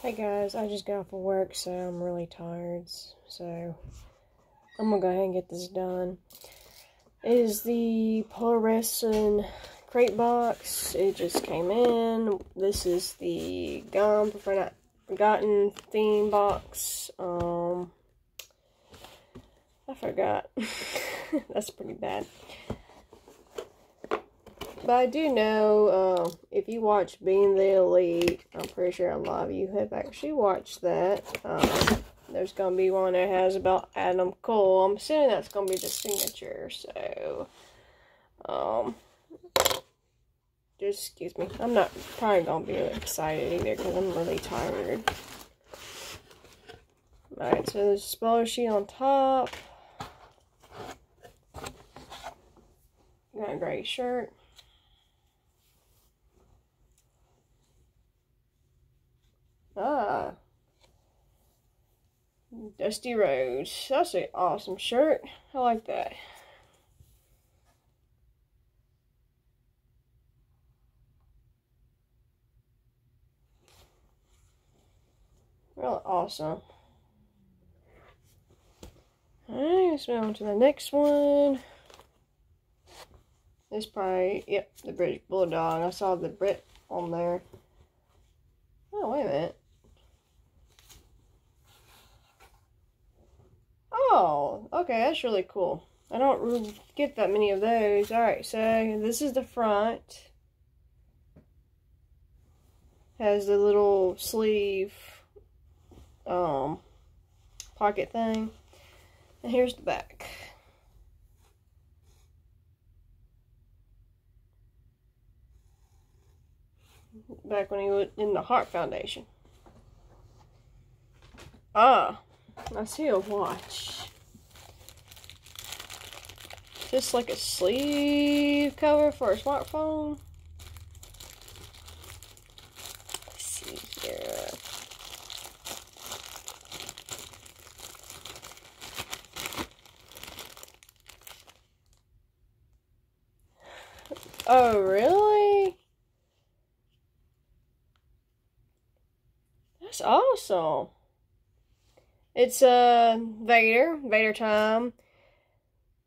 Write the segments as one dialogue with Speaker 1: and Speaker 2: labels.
Speaker 1: Hey guys, I just got off of work, so I'm really tired. So I'm gonna go ahead and get this done. It is the Pro Wrestling crate box. It just came in. This is the Gone Not Forgotten theme box. Um, I forgot. That's pretty bad. But I do know, uh, if you watch Being the Elite, I'm pretty sure a lot of you have actually watched that. Um, there's going to be one that has about Adam Cole. I'm assuming that's going to be the signature, so, um, just excuse me. I'm not probably going to be excited either because I'm really tired. Alright, so there's a spoiler sheet on top. Got a gray shirt. Ah. Dusty Rhodes. That's an awesome shirt. I like that. Really awesome. Alright, let's move on to the next one. This probably, yep, the British Bulldog. I saw the Brit on there. Oh, wait a minute. Oh, okay, that's really cool. I don't get that many of those. Alright, so this is the front. Has the little sleeve um, pocket thing. And here's the back. Back when he was in the Hart Foundation. Ah. I see a watch. Just like a sleeve cover for a smartphone. Let's see here. Oh, really? That's awesome. It's uh Vader, Vader time.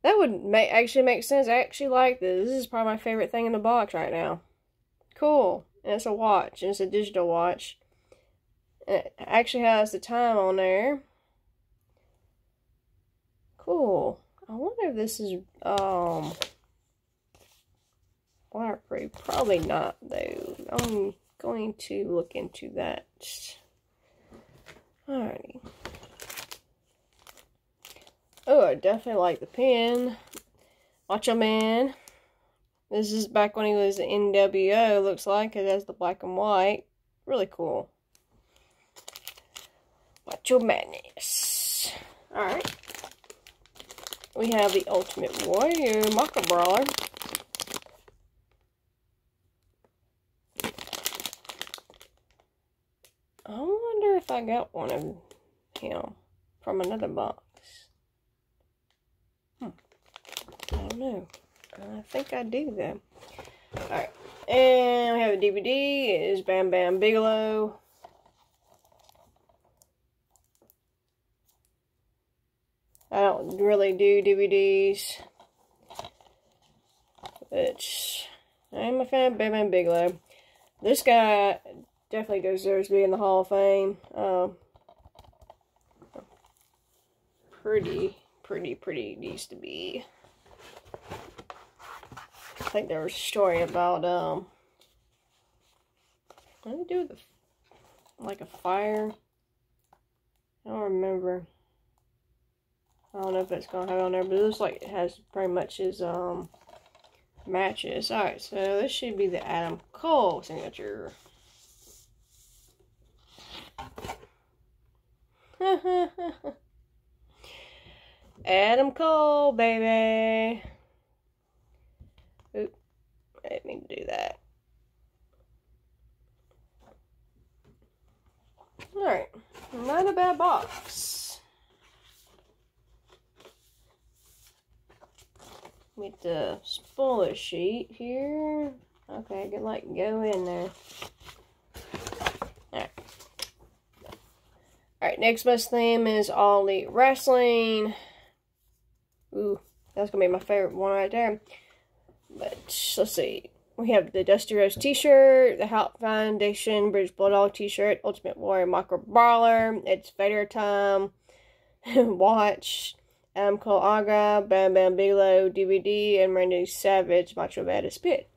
Speaker 1: That would make actually make sense. I actually like this. This is probably my favorite thing in the box right now. Cool. And it's a watch. And it's a digital watch. And it actually has the time on there. Cool. I wonder if this is um waterproof. Probably not though. I'm going to look into that. Alrighty. Oh, I definitely like the pen. Macho Man. This is back when he was in NWO, looks like. It has the black and white. Really cool. Macho Madness. Alright. We have the Ultimate Warrior Micro Brawler. I wonder if I got one of him from another box. don't know. I think I do though. Alright. And we have a DVD. It is Bam Bam Bigelow. I don't really do DVDs. But I'm a fan of Bam Bam Bigelow. This guy definitely deserves to be in the Hall of Fame. Um, pretty, pretty, pretty needs to be. Think there was a story about, um, what did do with the, like a fire? I don't remember. I don't know if it's to have on there, but it looks like it has pretty much his, um, matches. Alright, so this should be the Adam Cole signature. Adam Cole, baby. Oop, I didn't mean to do that. Alright, not a bad box. With the spoiler sheet here. Okay, I can like go in there. Alright. Alright, next month's theme is All Elite Wrestling. Ooh, that's to be my favorite one right there. But, let's see. We have the Dusty Rhodes t-shirt, the Help Foundation British Bulldog t-shirt, Ultimate Warrior Micro Brawler, It's Vader Time, Watch, Adam Cole Aga, Bam Bam Bigelow DVD, and Randy Savage Macho Badass Pit.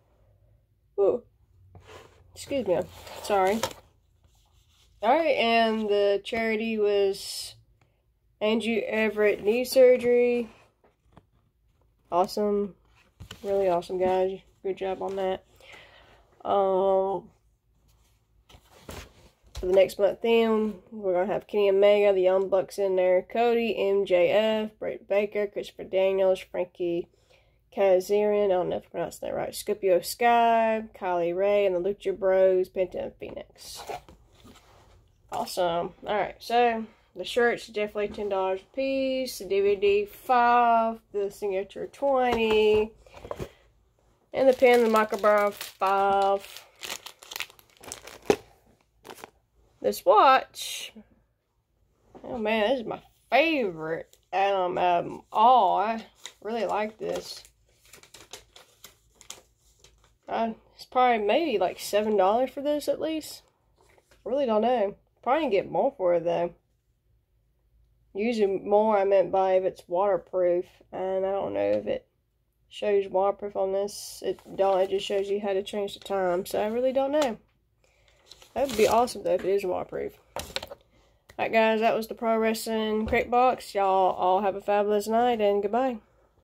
Speaker 1: Ooh. Excuse me. Sorry. Alright, and the charity was Andrew Everett knee surgery. Awesome. Really awesome, guys. Good job on that. Um, for the next month theme, we're going to have Kenny Omega, the Young Bucks in there, Cody, MJF, Britt Baker, Christopher Daniels, Frankie Kazarian, I don't know if I pronounced that right, Scorpio Sky, Kylie Rae, and the Lucha Bros, Penta and Fénix. Awesome. Alright, so the shirts definitely ten dollars a piece. The DVD five. The signature twenty. And the pen, the microbar five. This watch. Oh man, this is my favorite um, um all. I really like this. Uh, it's probably maybe like seven dollars for this at least. Really don't know. Probably get more for it though. Using more I meant by if it's waterproof, and I don't know if it shows waterproof on this. It don't. It just shows you how to change the time. So I really don't know. That would be awesome though if it is waterproof. Alright guys, that was the Pro Wrestling Crate Box. Y'all all have a fabulous night and goodbye.